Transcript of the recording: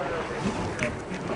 いいね。